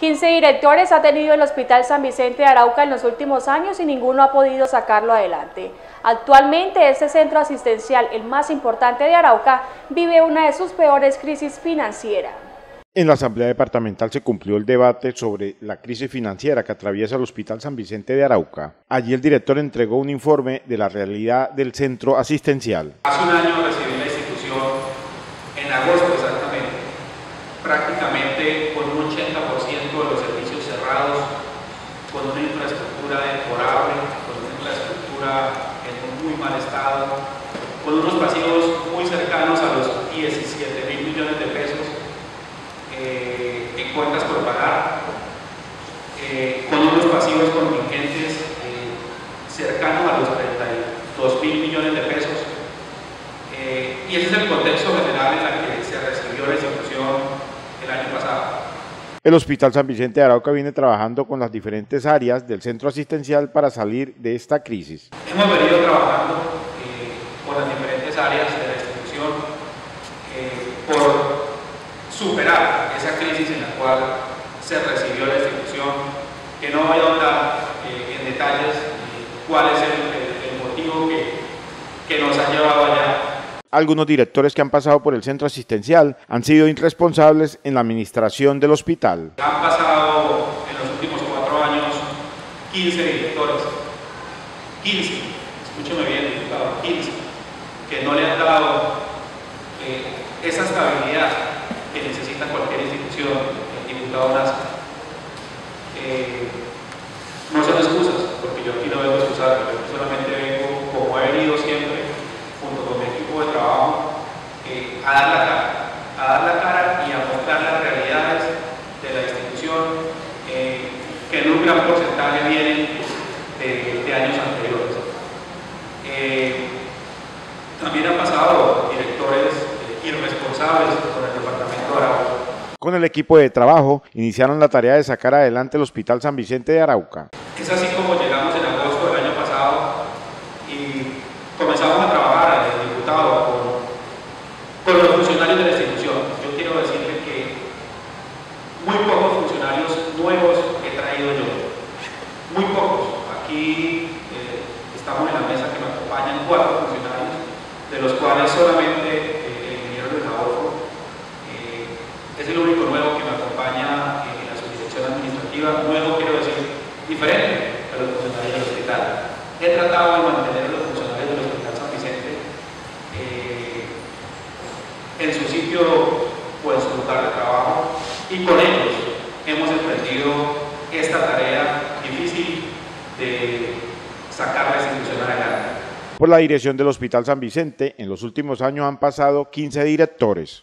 15 directores ha tenido el Hospital San Vicente de Arauca en los últimos años y ninguno ha podido sacarlo adelante. Actualmente este centro asistencial, el más importante de Arauca, vive una de sus peores crisis financieras. En la Asamblea Departamental se cumplió el debate sobre la crisis financiera que atraviesa el Hospital San Vicente de Arauca. Allí el director entregó un informe de la realidad del centro asistencial. Hace un año recibí la institución, en agosto exactamente, prácticamente con un 80% de los servicios cerrados, con una infraestructura deplorable, con una infraestructura en un muy mal estado, con unos pasivos muy cercanos a los 17 mil millones de pesos eh, en cuentas por pagar, eh, con unos pasivos contingentes eh, cercanos a los 32 mil millones de pesos. y ese es el contexto general en el que se recibió la institución el año pasado. El Hospital San Vicente de Arauca viene trabajando con las diferentes áreas del centro asistencial para salir de esta crisis. Hemos venido trabajando eh, con las diferentes áreas de la institución eh, por superar esa crisis en la cual se recibió la institución, que no voy a ahondar eh, en detalles cuál es el, motivo que, que nos ha llevado allá algunos directores que han pasado por el centro asistencial han sido irresponsables en la administración del hospital. Han pasado en los últimos cuatro años 15 directores, 15, escúcheme bien, diputado, 15, que no le han dado eh, esa estabilidad que necesita cualquier institución, el diputado Nasa. Eh, no son excusas, porque yo aquí no vengo a excusar, yo solamente vengo, como he venido siempre, de trabajo eh, a dar la cara, a dar la cara y a mostrar las realidades de la institución eh, que en un gran porcentaje vienen de, años anteriores. Eh, también han pasado directores irresponsables con el departamento de Arauca. Con el equipo de trabajo iniciaron la tarea de sacar adelante el Hospital San Vicente de Arauca. Es así como llegamos en agosto del año pasado y comenzamos a trabajar con, los funcionarios de la institución. Yo quiero decirle que muy pocos funcionarios nuevos he traído yo. Muy pocos. Aquí eh, estamos en la mesa que me acompañan cuatro funcionarios, de los cuales solamente eh, el ingeniero de Adolfo eh, es el único nuevo que me acompaña en la subdirección administrativa. Nuevo quiero decir diferente a los funcionarios del hospital. He tratado de mantener los funcionarios del hospital en su sitio o en su lugar de trabajo y con ellos hemos emprendido esta tarea difícil de sacar. Por la dirección del Hospital San Vicente, en los últimos años han pasado 15 directores.